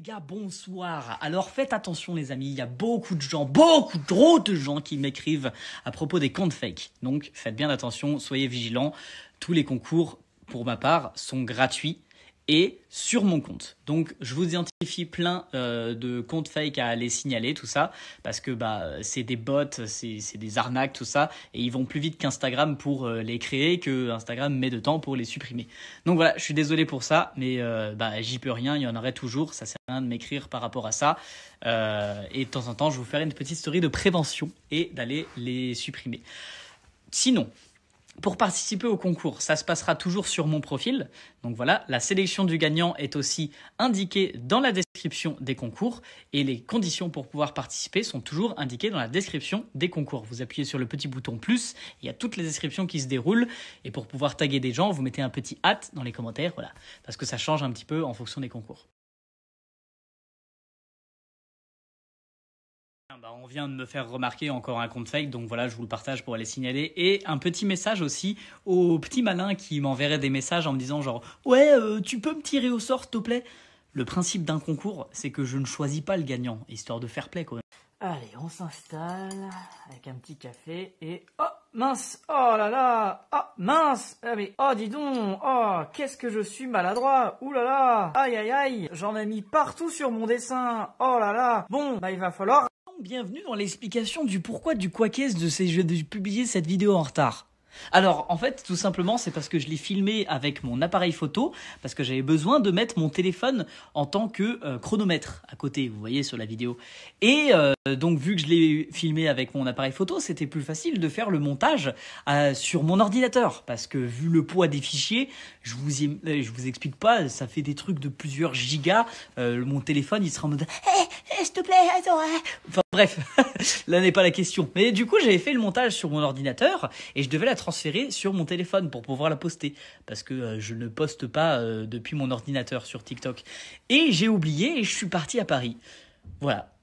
gars, bonsoir. Alors faites attention les amis, il y a beaucoup de gens, beaucoup trop de gens qui m'écrivent à propos des comptes fake. Donc faites bien attention, soyez vigilants. Tous les concours, pour ma part, sont gratuits et sur mon compte. Donc je vous identifie plein euh, de comptes fake à aller signaler, tout ça, parce que bah, c'est des bots, c'est des arnaques, tout ça, et ils vont plus vite qu'Instagram pour euh, les créer, que Instagram met de temps pour les supprimer. Donc voilà, je suis désolé pour ça, mais euh, bah, j'y peux rien, il y en aurait toujours, ça sert à rien de m'écrire par rapport à ça. et de temps en temps, je vous ferai une petite story de prévention et d'aller les supprimer. Sinon, pour participer au concours, ça se passera toujours sur mon profil. Donc voilà, la sélection du gagnant est aussi indiquée dans la description des concours et les conditions pour pouvoir participer sont toujours indiquées dans la description des concours. Vous appuyez sur le petit bouton plus, il y a toutes les descriptions qui se déroulent et pour pouvoir taguer des gens, vous mettez un petit hâte dans les commentaires, voilà, parce que ça change un petit peu en fonction des concours. Bah, on vient de me faire remarquer encore un compte fake, donc voilà, je vous le partage pour aller signaler. Et un petit message aussi aux petits malins qui m'enverraient des messages en me disant genre ouais, euh, tu peux me tirer au sort s'il te plaît? Le principe d'un concours, c'est que je ne choisis pas le gagnant, histoire de faire play quoi. Allez, on s'installe avec un petit café et oh mince, oh là là, oh mince, ah mais oh dis donc, oh qu'est-ce que je suis maladroit, ouh là là, aïe aïe aïe, j'en ai mis partout sur mon dessin, oh là là, bon bah il va falloir bienvenue dans l'explication du pourquoi du qu'est-ce de, ces, de publier cette vidéo en retard. Alors, en fait, tout simplement, c'est parce que je l'ai filmé avec mon appareil photo, parce que j'avais besoin de mettre mon téléphone en tant que euh, chronomètre à côté, vous voyez sur la vidéo. Et euh, donc, vu que je l'ai filmé avec mon appareil photo, c'était plus facile de faire le montage euh, sur mon ordinateur, parce que vu le poids des fichiers, je vous, explique pas, ça fait des trucs de plusieurs gigas. mon téléphone, il sera en mode, hé, eh, eh, s'il te plaît, attends. Hein. Enfin bref, là n'est pas la question. Mais du coup, j'avais fait le montage sur mon ordinateur et je devais la transférer sur mon téléphone pour pouvoir la poster. Parce que euh, je ne poste pas euh, depuis mon ordinateur sur TikTok. Et j'ai oublié et je suis parti à Paris. Voilà.